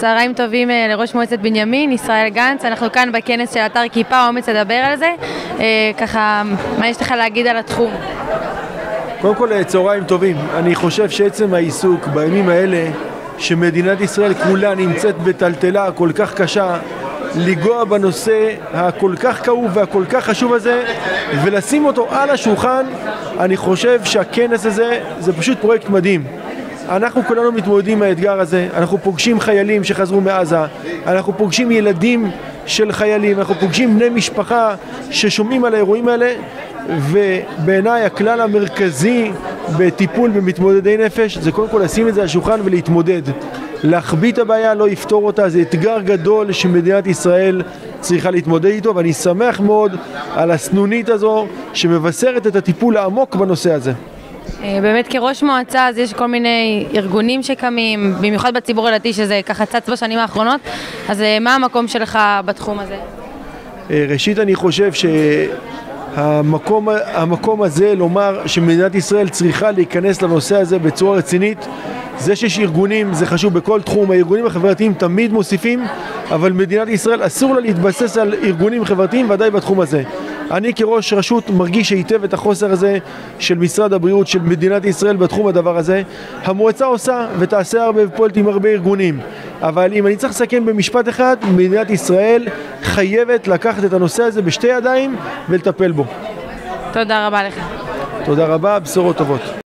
צהריים טובים אה, לראש מועצת בנימין, ישראל גנץ, אנחנו כאן בכנס של אתר כיפה, אומץ לדבר על זה. אה, ככה, מה יש לך להגיד על התחום? קודם כל אה, צהריים טובים. אני חושב שעצם העיסוק בימים האלה, שמדינת ישראל כולה נמצאת בטלטלה כל כך קשה, לנגוע בנושא הכל כך כאוב והכל כך חשוב הזה ולשים אותו על השולחן, אני חושב שהכנס הזה זה פשוט פרויקט מדהים. אנחנו כולנו מתמודדים עם האתגר הזה, אנחנו פוגשים חיילים שחזרו מעזה, אנחנו פוגשים ילדים של חיילים, אנחנו פוגשים בני משפחה ששומעים על האירועים האלה ובעיניי הכלל המרכזי בטיפול במתמודדי נפש זה קודם כל לשים את זה על השולחן ולהתמודד. להחביא את הבעיה לא יפתור אותה, זה אתגר גדול שמדינת ישראל צריכה להתמודד איתו ואני שמח מאוד על הסנונית הזו שמבשרת את הטיפול העמוק בנושא הזה. אה, באמת כראש מועצה אז יש כל מיני ארגונים שקמים, במיוחד בציבור הדתי שזה ככה צץ בשנים האחרונות, אז אה, מה המקום שלך בתחום הזה? אה, ראשית אני חושב שהמקום המקום הזה לומר שמדינת ישראל צריכה להיכנס לנושא הזה בצורה רצינית זה שיש ארגונים זה חשוב בכל תחום, הארגונים החברתיים תמיד מוסיפים אבל מדינת ישראל אסור לה להתבסס על ארגונים חברתיים ודאי בתחום הזה אני כראש רשות מרגיש היטב את החוסר הזה של משרד הבריאות של מדינת ישראל בתחום הדבר הזה. המועצה עושה ותעשה הרבה ופועלת עם הרבה ארגונים אבל אם אני צריך לסכם במשפט אחד, מדינת ישראל חייבת לקחת את הנושא הזה בשתי ידיים ולטפל בו. תודה רבה לך. תודה רבה, בשורות טובות.